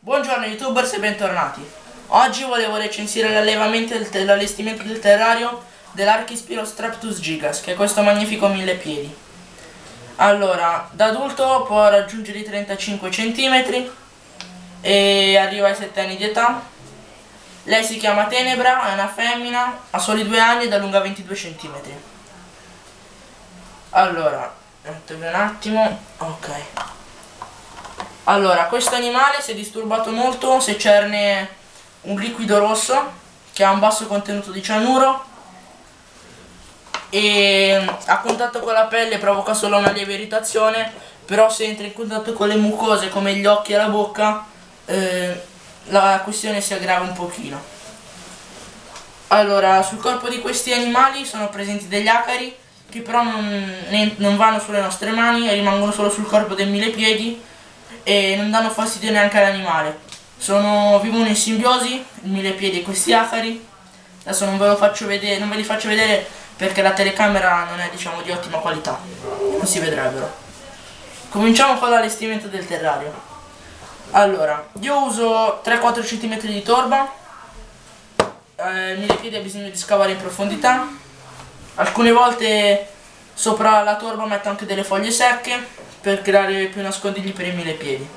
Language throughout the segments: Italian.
Buongiorno youtubers e bentornati. Oggi volevo recensire l'allevamento e l'allestimento del terrario dell'Archispiro Straptus Gigas, che è questo magnifico mille piedi. Allora, da adulto può raggiungere i 35 cm e arriva ai 7 anni di età. Lei si chiama Tenebra, è una femmina, ha soli due anni ed è lunga 22 cm. Allora, mettevi un attimo, ok. Allora, questo animale si è disturbato molto se cerne un liquido rosso che ha un basso contenuto di cianuro e a contatto con la pelle provoca solo una lieve irritazione, però se entra in contatto con le mucose come gli occhi e la bocca eh, la questione si aggrava un pochino. Allora, sul corpo di questi animali sono presenti degli acari che però non, non vanno sulle nostre mani e rimangono solo sul corpo del mille piedi e non danno fastidio neanche all'animale. Sono, vivono in simbiosi, il mille piedi e questi acari. Adesso non ve, vedere, non ve li faccio vedere perché la telecamera non è diciamo di ottima qualità, non si vedrebbero. Cominciamo con l'allestimento del terrario. Allora, io uso 3-4 cm di torba, eh, il mille piedi ha bisogno di scavare in profondità, alcune volte sopra la torba metto anche delle foglie secche per creare più nascondigli per i mille piedi.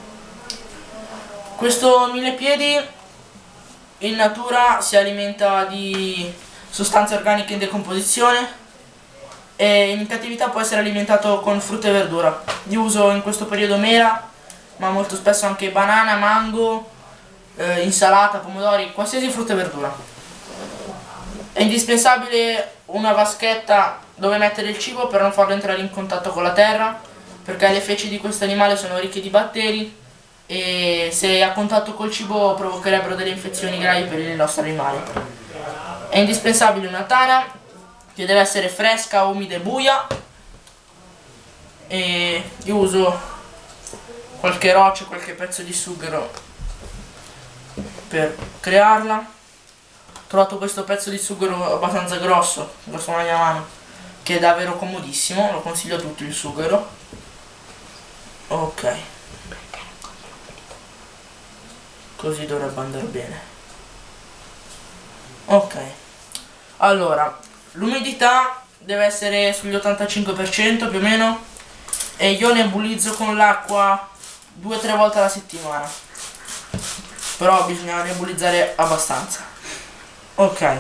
Questo mille piedi in natura si alimenta di sostanze organiche in decomposizione e in cattività può essere alimentato con frutta e verdura. Io uso in questo periodo mela, ma molto spesso anche banana, mango, eh, insalata, pomodori, qualsiasi frutta e verdura. È indispensabile una vaschetta dove mettere il cibo per non farlo entrare in contatto con la terra perché le feci di questo animale sono ricche di batteri e se a contatto col cibo provocherebbero delle infezioni gravi per il nostro animale. È indispensabile una tana che deve essere fresca, umida e buia e io uso qualche roccia, qualche pezzo di sughero per crearla. Ho trovato questo pezzo di sughero abbastanza grosso, grosso una mia mano, che è davvero comodissimo, lo consiglio a tutti il sughero ok. Così dovrebbe andare bene. Ok. Allora l'umidità deve essere sugli 85% più o meno e io nebulizzo con l'acqua due o tre volte alla settimana. Però bisogna nebulizzare abbastanza. Ok.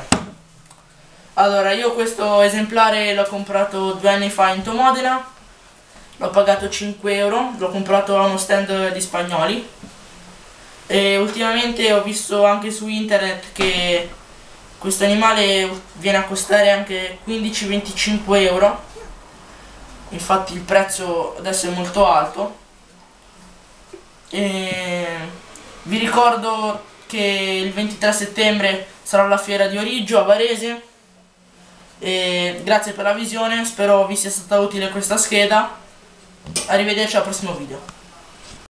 Allora io questo esemplare l'ho comprato due anni fa in Tomodena l'ho pagato 5 euro, l'ho comprato a uno stand di spagnoli. E ultimamente ho visto anche su internet che questo animale viene a costare anche 15-25 euro. Infatti il prezzo adesso è molto alto. E vi ricordo che il 23 settembre sarà la fiera di Origgio a Varese. E grazie per la visione spero vi sia stata utile questa scheda Arrivederci al prossimo video.